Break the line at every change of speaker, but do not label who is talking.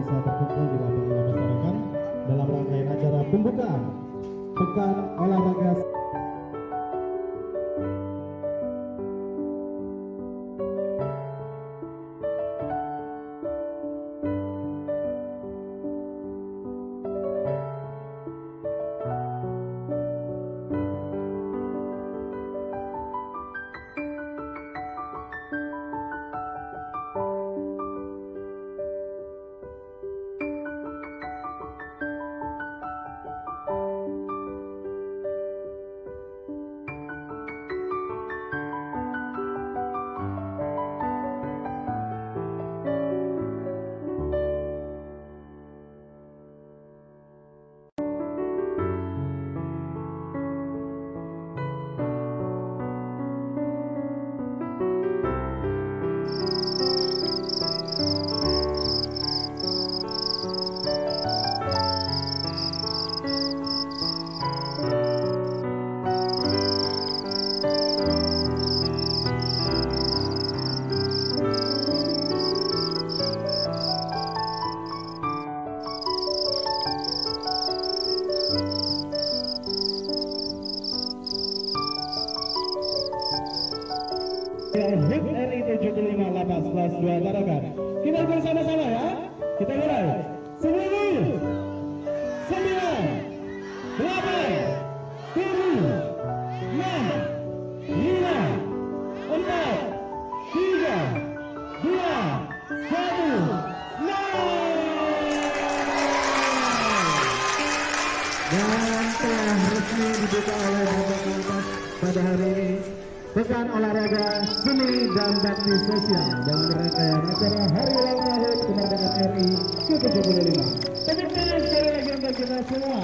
bisa terkumpul di lapangan Pestanakan dalam rangkaian acara pembukaan Pekan Olahraga 2 Tarakan. Kita bersama-sama ya. Kita mulai. 10 9 8 7 6 5 4 3 2 1 dan telah resmi dibuka oleh Pekan Olahraga Seni dan Bakti Sosial dalam rangkaian acara Hari Ulang Tahun Kemerdekaan RI ke-75. Tepuk tangan sekali lagi untuk kita semua.